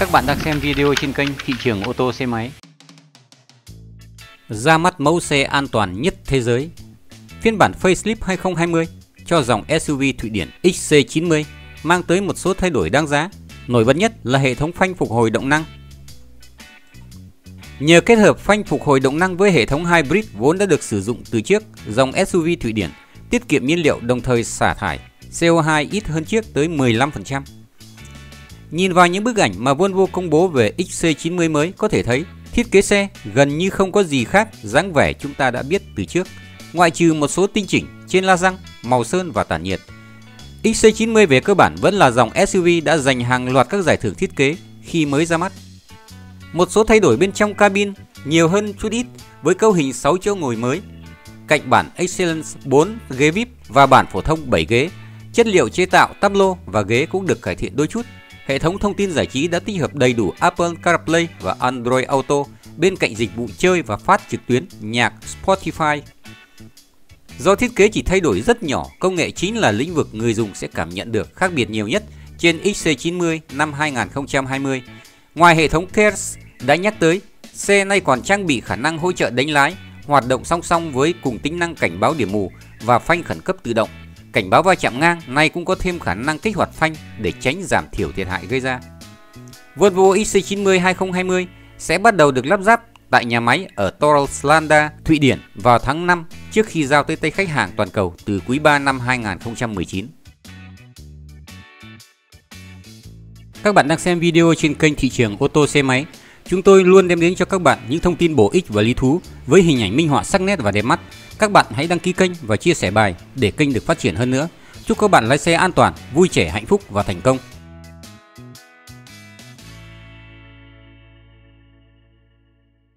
Các bạn đang xem video trên kênh Thị trường ô tô xe máy. Ra mắt mẫu xe an toàn nhất thế giới. Phiên bản facelift 2020 cho dòng SUV Thụy Điển XC90 mang tới một số thay đổi đáng giá. Nổi bật nhất là hệ thống phanh phục hồi động năng. Nhờ kết hợp phanh phục hồi động năng với hệ thống hybrid vốn đã được sử dụng từ trước, dòng SUV Thụy Điển tiết kiệm nhiên liệu đồng thời xả thải CO2 ít hơn trước tới 15%. Nhìn vào những bức ảnh mà Volvo công bố về XC90 mới có thể thấy thiết kế xe gần như không có gì khác dáng vẻ chúng ta đã biết từ trước, ngoại trừ một số tinh chỉnh trên la răng, màu sơn và tản nhiệt. XC90 về cơ bản vẫn là dòng SUV đã giành hàng loạt các giải thưởng thiết kế khi mới ra mắt. Một số thay đổi bên trong cabin nhiều hơn chút ít với cấu hình 6 chỗ ngồi mới. Cạnh bản Excellence 4 ghế VIP và bản phổ thông 7 ghế, chất liệu chế tạo tablo và ghế cũng được cải thiện đôi chút. Hệ thống thông tin giải trí đã tích hợp đầy đủ Apple CarPlay và Android Auto bên cạnh dịch vụ chơi và phát trực tuyến nhạc Spotify. Do thiết kế chỉ thay đổi rất nhỏ, công nghệ chính là lĩnh vực người dùng sẽ cảm nhận được khác biệt nhiều nhất trên XC90 năm 2020. Ngoài hệ thống CARES đã nhắc tới, xe này còn trang bị khả năng hỗ trợ đánh lái, hoạt động song song với cùng tính năng cảnh báo điểm mù và phanh khẩn cấp tự động. Cảnh báo va chạm ngang nay cũng có thêm khả năng kích hoạt phanh để tránh giảm thiểu thiệt hại gây ra. Volvo XC90 2020 sẽ bắt đầu được lắp ráp tại nhà máy ở Torslanda, Thụy Điển vào tháng 5 trước khi giao tới tay khách hàng toàn cầu từ quý 3 năm 2019. Các bạn đang xem video trên kênh thị trường ô tô xe máy. Chúng tôi luôn đem đến cho các bạn những thông tin bổ ích và lý thú với hình ảnh minh họa sắc nét và đẹp mắt. Các bạn hãy đăng ký kênh và chia sẻ bài để kênh được phát triển hơn nữa. Chúc các bạn lái xe an toàn, vui trẻ, hạnh phúc và thành công.